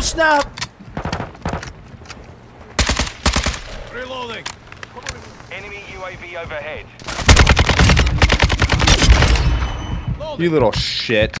Oh snap! Reloading. Enemy UAV overhead. You little shit.